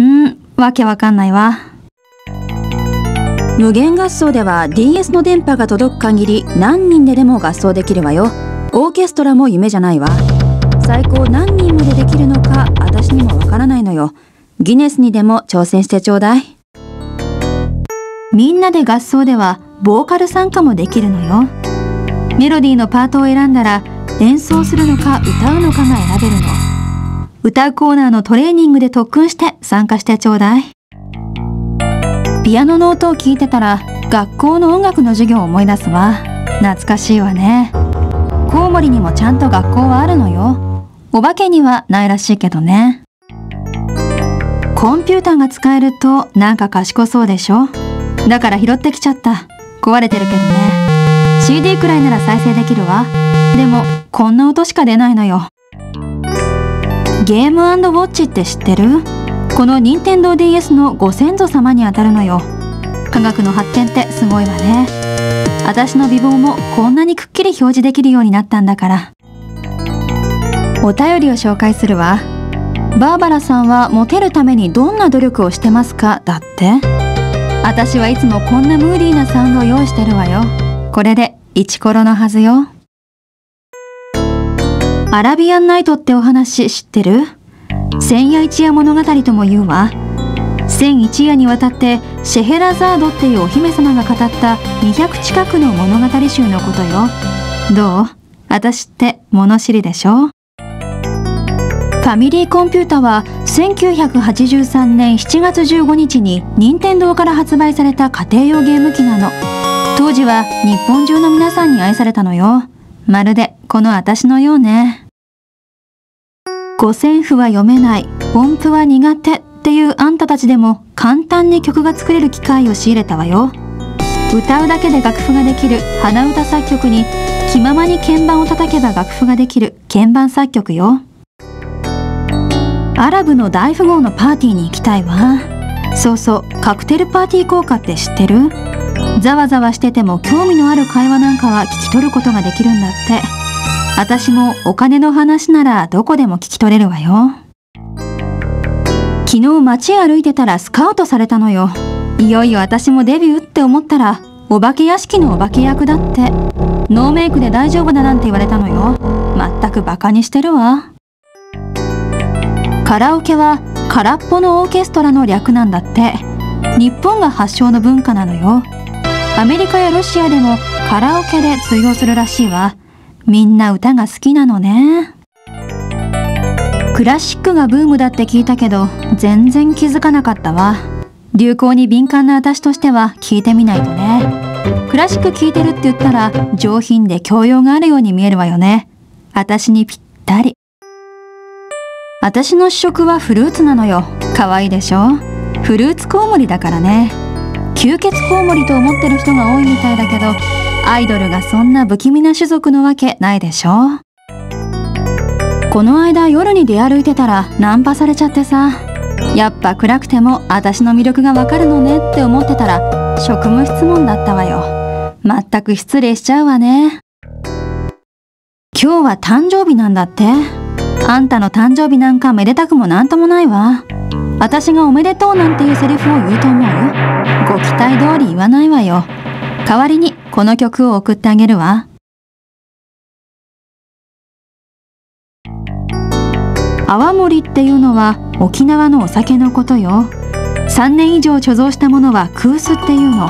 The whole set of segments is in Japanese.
うん、わけわかんないわ。無限合奏では DS の電波が届く限り何人ででも合奏できるわよ。オーケストラも夢じゃないわ。最高何人までできるのか私にもわからないのよ。ギネスにでも挑戦してちょうだい。みんなで合奏ではボーカル参加もできるのよ。メロディーのパートを選んだら演奏するのか歌うのかが選べるの。歌うコーナーのトレーニングで特訓して参加してちょうだい。ピアノの音を聞いてたら学校の音楽の授業を思い出すわ。懐かしいわね。コウモリにもちゃんと学校はあるのよ。お化けにはないらしいけどね。コンピューターが使えるとなんか賢そうでしょ？だから拾ってきちゃった。壊れてるけどね。CD くらいなら再生できるわ。でも、こんな音しか出ないのよ。ゲームウォッチって知ってる？この任天堂 d s のご先祖様にあたるのよ。科学の発展ってすごいわね。私の美貌もこんなにくっきり表示できるようになったんだから。お便りを紹介するわ。バーバラさんはモテるためにどんな努力をしてますかだって私はいつもこんなムーディーなサウンドを用意してるわよ。これでイチコロのはずよ。アラビアンナイトってお話知ってる？千夜一夜物語とも言うわ。千一夜にわたってシェヘラザードっていうお姫様が語った200近くの物語集のことよ。どう？私って物知りでしょファミリーコンピュータは1983年7月15日に任天堂から発売された家庭用ゲーム機なの。当時は日本中の皆さんに愛されたのよ。まるでこの私のようね。五線譜は読めない、音符は苦手っていうあんたたちでも簡単に曲が作れる機会を仕入れたわよ。歌うだけで楽譜ができる鼻歌作曲に気ままに鍵盤を叩けば楽譜ができる鍵盤作曲よ。アラブの大富豪のパーティーに行きたいわ。そうそう、カクテルパーティー効果って知ってる？ざわざわしてても興味のある会話なんかは聞き取ることができるんだって。私もお金の話ならどこでも聞き取れるわよ。昨日街歩いてたらスカウトされたのよ。いよいよ私もデビューって思ったら、お化け屋敷のお化け役だって。ノーメイクで大丈夫だなんて言われたのよ。まったくバカにしてるわ。カラオケは空っぽのオーケストラの略なんだって。日本が発祥の文化なのよ。アメリカやロシアでもカラオケで通用するらしいわ。みんな歌が好きなのね。クラシックがブームだって聞いたけど、全然気づかなかったわ。流行に敏感な私としては聞いてみないとね。クラシック聴いてるって言ったら上品で教養があるように見えるわよね。私にぴったり。私の主食はフルーツなのよ。可愛いでしょ？フルーツコウモリだからね。吸血コウモリと思ってる人が多いみたいだけど、アイドルがそんな不気味な種族のわけないでしょこの間夜に出歩いてたらナンパされちゃってさ。やっぱ暗くても私の魅力がわかるのねって思ってたら職務質問だったわよ。まったく失礼しちゃうわね。今日は誕生日なんだって。あんたの誕生日なんかめでたくもなんともないわ。私がおめでとうなんていうセリフを言うと思う？ご期待通り言わないわよ。代わりにこの曲を送ってあげるわ。泡盛っていうのは沖縄のお酒のことよ。3年以上貯蔵したものは空須っていうの。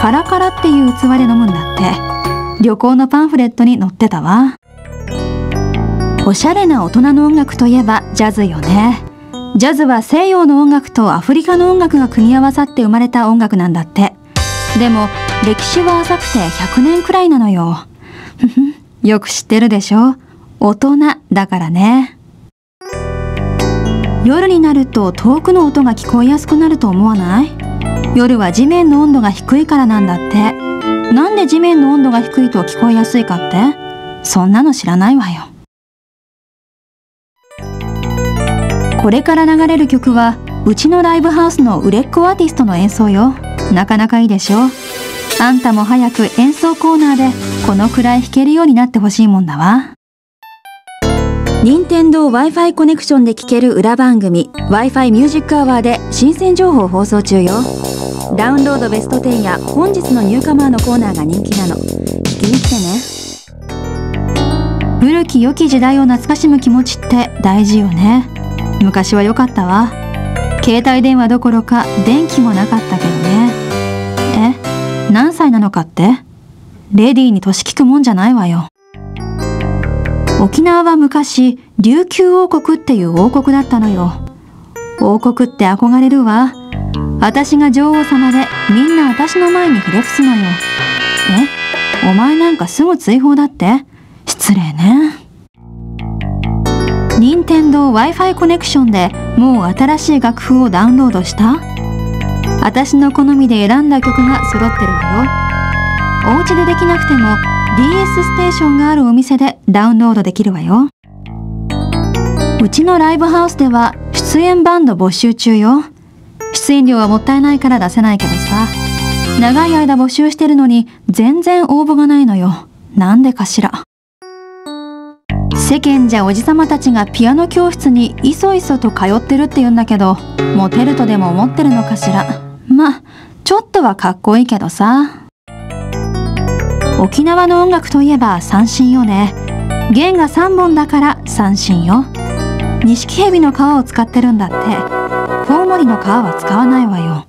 カラカラっていう器で飲むんだって。旅行のパンフレットに載ってたわ。おしゃれな大人の音楽といえばジャズよね。ジャズは西洋の音楽とアフリカの音楽が組み合わさって生まれた音楽なんだって。でも、歴史は浅くて100年くらいなのよ。よく知ってるでしょ？大人だからね。夜になると遠くの音が聞こえやすくなると思わない？夜は地面の温度が低いからなんだって。なんで地面の温度が低いと聞こえやすいかって？そんなの知らないわよ。これから流れる曲はうちのライブハウスの売れっ子アーティストの演奏よなかなかいいでしょ？あんたも早く演奏コーナーでこのくらい弾けるようになってほしいもんだわ。任天堂 Wi-Fi コネクションで聴ける裏番組 Wi-Fi ミュージックアワーで新鮮情報放送中よ。ダウンロードベスト10や本日のニューカマーのコーナーが人気なの。聞きに来てね。古き良き時代を懐かしむ気持ちって大事よね。昔は良かったわ。携帯電話どころか電気もなかったけどねえ何歳なのかって？レディーに年聞くもんじゃないわよ。沖縄は昔琉球王国っていう王国だったのよ。王国って憧れるわ。私が女王様でみんな私の前にひれ伏すのよ。え？お前なんかすぐ追放だって？失礼ね。任天堂 Wi-Fi コネクションでもう新しい楽譜をダウンロードした？私の好みで選んだ曲が揃ってるわよ。お家でできなくても DS ステーションがあるお店でダウンロードできるわよ。うちのライブハウスでは出演バンド募集中よ。出演料はもったいないから出せないけどさ。長い間募集してるのに全然応募がないのよ。なんでかしら。世間じゃおじさまたちがピアノ教室にいそいそと通ってるって言うんだけどモテるとでも思ってるのかしら。まあちょっとはかっこいいけどさ。沖縄の音楽といえば三振よね。弦が3本だから三振よ。錦蛇の皮を使ってるんだって。コウモリの皮は使わないわよ。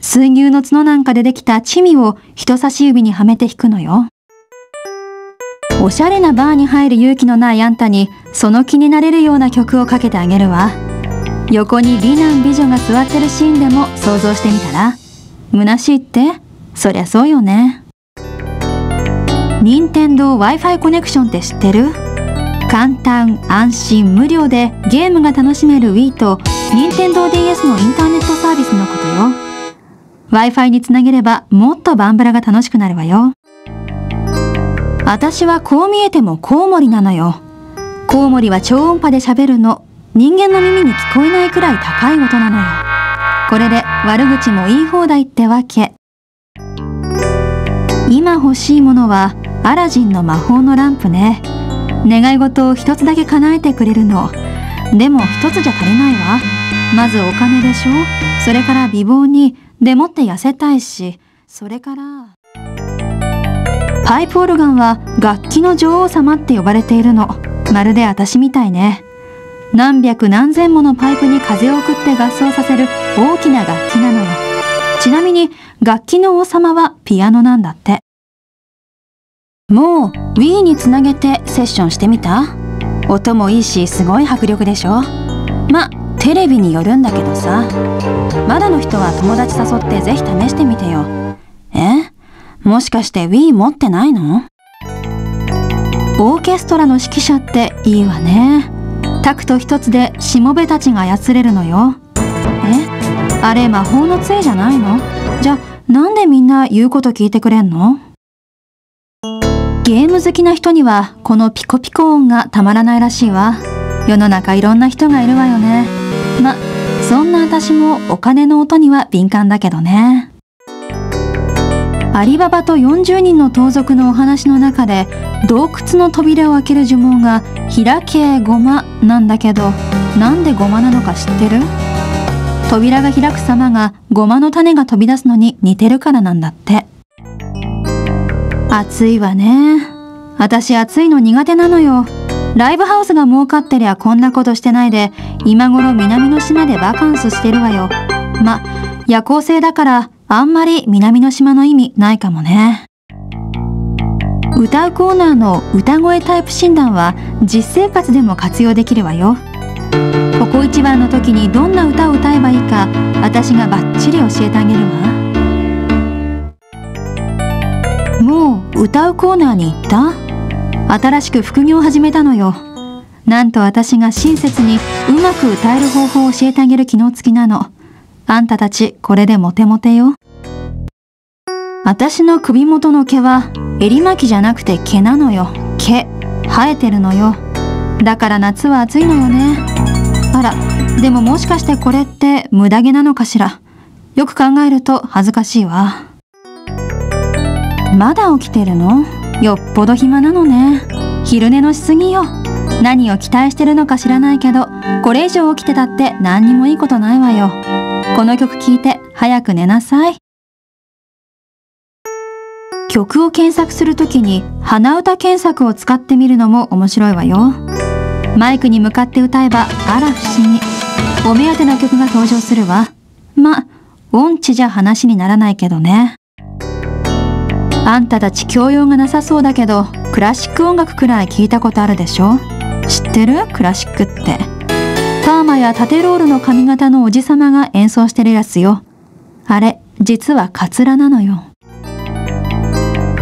水牛の角なんかでできたチミを人差し指にはめて弾くのよ。おしゃれなバーに入る勇気のないあんたにその気になれるような曲をかけてあげるわ。横に美男美女が座ってるシーンでも想像してみたら虚しいって？そりゃそうよね任天堂 Wi-Fi コネクションって知ってる？簡単、安心、無料でゲームが楽しめる Wii と任天堂 DS のインターネットサービスのことよ。Wi-Fi につなげればもっとバンブラが楽しくなるわよ。私はこう見えてもコウモリなのよ。コウモリは超音波で喋るの。人間の耳に聞こえないくらい高い音なのよ。これで悪口も言い放題ってわけ。今欲しいものはアラジンの魔法のランプね。願い事を一つだけ叶えてくれるの。でも一つじゃ足りないわ。まずお金でしょ。それから美貌にでもって痩せたいし。それからパイプオルガンは楽器の女王様って呼ばれているの。まるで私みたいね。何百何千ものパイプに風を送って合奏させる大きな楽器なのよちなみに楽器の王様はピアノなんだって。もう Wii につなげてセッションしてみた？音もいいしすごい迫力でしょ？ま、テレビによるんだけどさ。まだの人は友達誘ってぜひ試してみてよ。え？もしかして Wii 持ってないの？オーケストラの指揮者っていいわね。タクト一つでしもべたちが操れるのよ。え？あれ魔法の杖じゃないの？じゃなんでみんな言うこと聞いてくれんの？ゲーム好きな人にはこのピコピコ音がたまらないらしいわ。世の中いろんな人がいるわよね。まそんな私もお金の音には敏感だけどね。アリババと40人の盗賊のお話の中で洞窟の扉を開ける呪文が「開けごま」なんだけどなんでごまなのか知ってる？扉が開く様がごまの種が飛び出すのに似てるからなんだって暑いわね。私暑いの苦手なのよ。ライブハウスが儲かってりゃこんなことしてないで、今頃南の島でバカンスしてるわよ。ま、夜行性だからあんまり南の島の意味ないかもね。歌うコーナーの歌声タイプ診断は実生活でも活用できるわよ。ここ一番の時にどんな歌を歌えばいいか私がバッチリ教えてあげるわ。もう歌うコーナーに行った？新しく副業を始めたのよ。なんと私が親切にうまく歌える方法を教えてあげる機能付きなの。あんたたちこれでモテモテよ。私の首元の毛は襟巻きじゃなくて毛なのよ。毛。生えてるのよ。だから夏は暑いのよね。あら、でももしかしてこれって無駄毛なのかしら。よく考えると恥ずかしいわ。まだ起きてるの？よっぽど暇なのね。昼寝のしすぎよ。何を期待してるのか知らないけどこれ以上起きてたって何にもいいことないわよこの曲聴いて早く寝なさい。曲を検索するときに鼻歌検索を使ってみるのも面白いわよ。マイクに向かって歌えばあら不思議。お目当ての曲が登場するわ。ま音痴じゃ話にならないけどね。あんたたち教養がなさそうだけどクラシック音楽くらい聞いたことあるでしょ？知ってる？クラシックって。ーや縦ロールの髪型のおじさまが演奏してるやつよ。あれ実はカツラなのよ。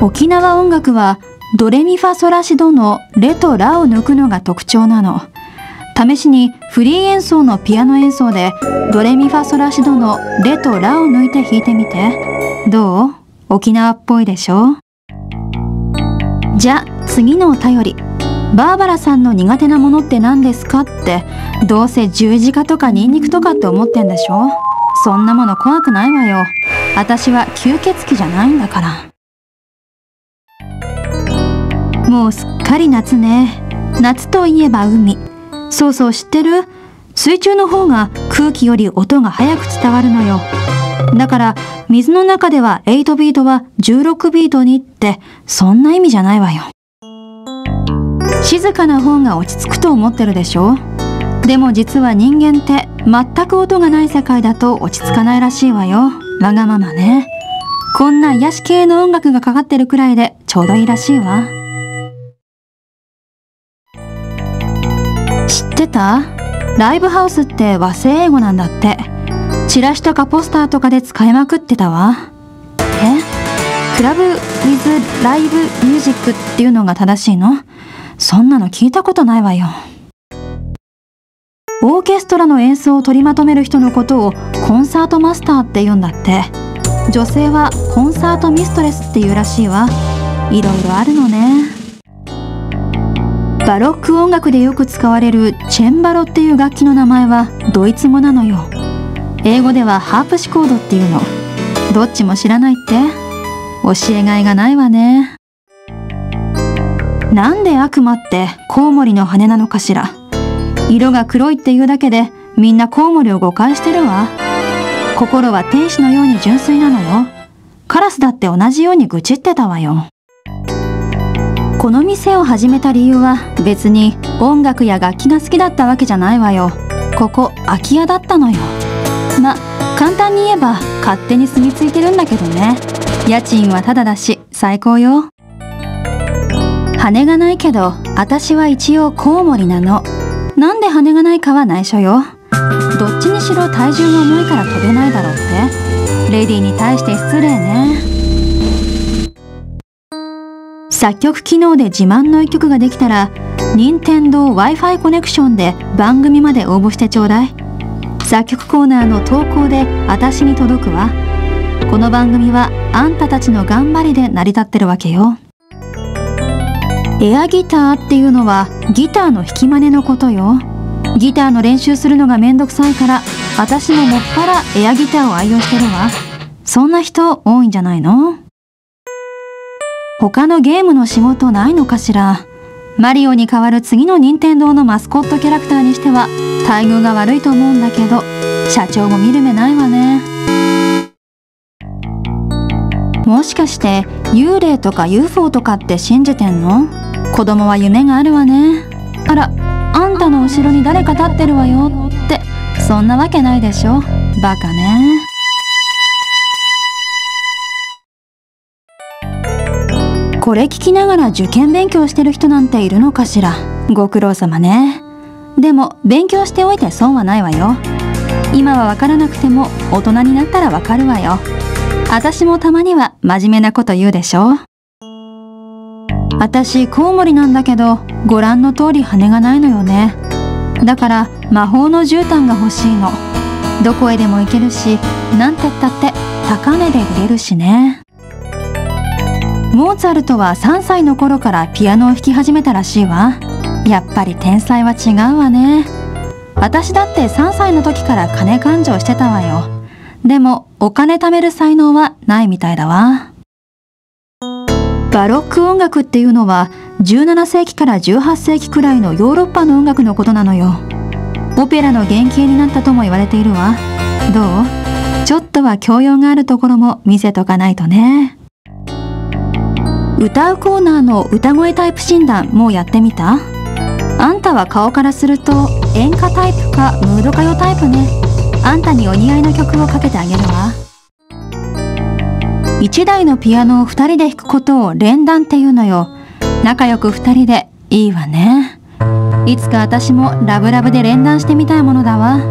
沖縄音楽はドレミファソラシドのレとラを抜くのが特徴なの。試しにフリー演奏のピアノ演奏でドレミファソラシドのレとラを抜いて弾いてみて。どう？沖縄っぽいでしょ？じゃ次のお便り。バーバラさんの苦手なものって何ですかってどうせ十字架とかニンニクとかって思ってんでしょ？そんなもの怖くないわよ。私は吸血鬼じゃないんだから。もうすっかり夏ね。夏といえば海。そうそう知ってる？水中の方が空気より音が早く伝わるのよ。だから水の中では8ビートは16ビートにってそんな意味じゃないわよ。静かな方が落ち着くと思ってるでしょ？でも実は人間って全く音がない世界だと落ち着かないらしいわよ。わがままね。こんな癒し系の音楽がかかってるくらいでちょうどいいらしいわ。知ってた？ライブハウスって和製英語なんだって。チラシとかポスターとかで使いまくってたわ。え？クラブウィズライブミュージックっていうのが正しいの？そんなの聞いたことないわよ。オーケストラの演奏を取りまとめる人のことをコンサートマスターって言うんだって。女性はコンサートミストレスっていうらしいわ。いろいろあるのね。バロック音楽でよく使われるチェンバロっていう楽器の名前はドイツ語なのよ。英語ではハープシコードっていうの。どっちも知らないって。教えがいがないわね。なんで悪魔ってコウモリの羽なのかしら。色が黒いっていうだけでみんなコウモリを誤解してるわ。心は天使のように純粋なのよ。カラスだって同じように愚痴ってたわよ。この店を始めた理由は別に音楽や楽器が好きだったわけじゃないわよ。ここ空き家だったのよ。ま簡単に言えば勝手に住み着いてるんだけどね。家賃はタダだし最高よ。羽がないけど私は一応コウモリなの。なんで羽がないかは内緒よ。どっちにしろ体重が重いから飛べないだろうって。レディーに対して失礼ね。作曲機能で自慢の一曲ができたら任天堂 Wi-Fi コネクションで番組まで応募してちょうだい。作曲コーナーの投稿で私に届くわ。この番組はあんたたちの頑張りで成り立ってるわけよ。エアギターっていうのはギターの弾き真似のことよ。ギターの練習するのがめんどくさいから私ももっぱらエアギターを愛用してるわ。そんな人多いんじゃないの？他のゲームの仕事ないのかしら？マリオに代わる次の任天堂のマスコットキャラクターにしては待遇が悪いと思うんだけど社長も見る目ないわね。もしかして幽霊とか UFO とかって信じてんの？子供は夢があるわね。あらあんたの後ろに誰か立ってるわよって。そんなわけないでしょ。バカね。これ聞きながら受験勉強してる人なんているのかしら。ご苦労様ね。でも勉強しておいて損はないわよ。今はわからなくても大人になったらわかるわよ。私もたまには真面目なこと言うでしょ私コウモリなんだけどご覧の通り羽がないのよね。だから魔法の絨毯が欲しいの。どこへでも行けるしなんてったって高値で売れるしね。モーツァルトは3歳の頃からピアノを弾き始めたらしいわ。やっぱり天才は違うわね。私だって3歳の時から金勘定してたわよ。でもお金貯める才能はないみたいだわ。バロック音楽っていうのは17世紀から18世紀くらいのヨーロッパの音楽のことなのよ。オペラの原型になったとも言われているわ。どう？ちょっとは教養があるところも見せとかないとね。歌うコーナーの歌声タイプ診断もうやってみた？あんたは顔からすると演歌タイプかムード歌謡タイプね。あんたにお似合いの曲をかけてあげるわ。1台のピアノを2人で弾くことを連弾っていうのよ。仲良く2人で。いいわね。いつか私もラブラブで連弾してみたいものだわ。